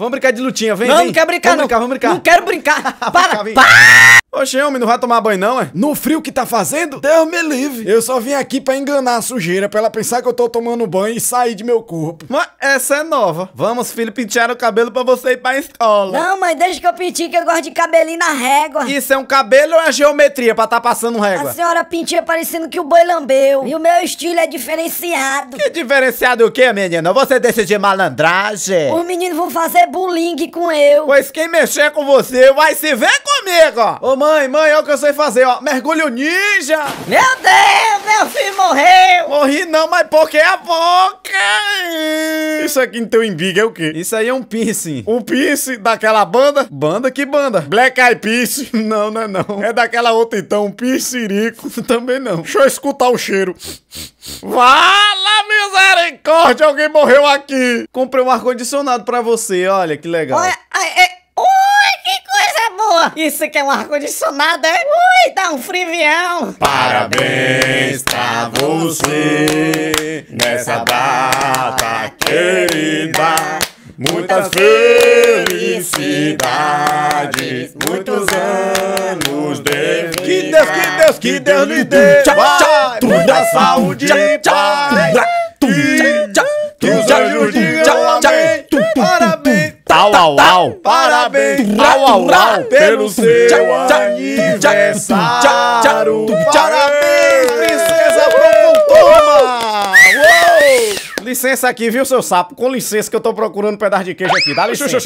Vamos brincar de lutinha, vem, Não, vem. não quero brincar, vamos não. Brincar, vamos brincar, Não quero brincar. Para, para. Oxe, homem, não vai tomar banho não, é? No frio que tá fazendo, Deus me livre. Eu só vim aqui pra enganar a sujeira, pra ela pensar que eu tô tomando banho e sair de meu corpo. Mas essa é nova. Vamos, filho, pentear o cabelo pra você ir pra escola. Não, mãe, deixa que eu pintinho que eu gosto de cabelinho na régua. Isso é um cabelo ou é geometria pra tá passando A régua? senhora pintinha parecendo que o boi lambeu. E o meu estilo é diferenciado. Que diferenciado o quê, menina? Você decide malandragem? Os meninos vão fazer bullying com eu. Pois quem mexer com você vai se ver comigo, ó. Ô mãe, mãe, olha o que eu sei fazer, ó. Mergulho ninja. Meu Deus, meu filho morreu. Morri não, mas porque a boca. Isso aqui no teu embigo é o quê? Isso aí é um piercing. Um piercing daquela banda? Banda que banda? Black Eyed Peas? Não, não é não. É daquela outra então, um piercirico. Também não. Deixa eu escutar o cheiro. Vala misericórdia, alguém morreu aqui. Comprei um ar-condicionado pra você, olha que legal. Olha, que Isso aqui é um ar-condicionado, é? Ui, dá um frivião. Parabéns pra você nessa data querida. Muitas felicidades, muitos anos de vida. Que Deus, que Deus, que Deus lhe dê. Vai, muita saúde e paz. Que os anjos. Tal, au, au. Parabéns, Au, au, au. pelo seu aniversário. Licença aqui, viu, seu sapo? Com licença que eu tô procurando um pedaço de queijo aqui. Dá licença.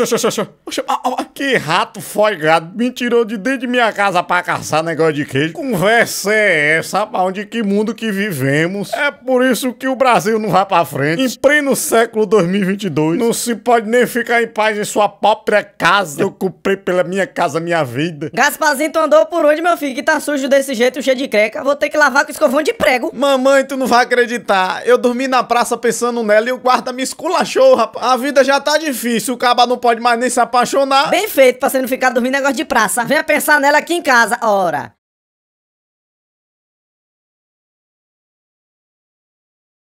Ah, ah, Que rato folgado me tirou de dentro de minha casa pra caçar negócio de queijo. Conversa é essa, rapaz? Onde que mundo que vivemos? É por isso que o Brasil não vai pra frente. Em pleno século 2022, não se pode nem ficar em paz em sua própria casa. Eu comprei pela minha casa, minha vida. Gasparzinho, tu andou por onde, meu filho? Que tá sujo desse jeito, cheio de creca. Vou ter que lavar com escovão de prego. Mamãe, tu não vai acreditar. Eu dormi na praça pensando nela e o guarda me esculachou, rapaz. A vida já tá difícil, o caba não pode mais nem se apaixonar. Bem feito pra você não ficar dormindo negócio de praça. Venha pensar nela aqui em casa, ora.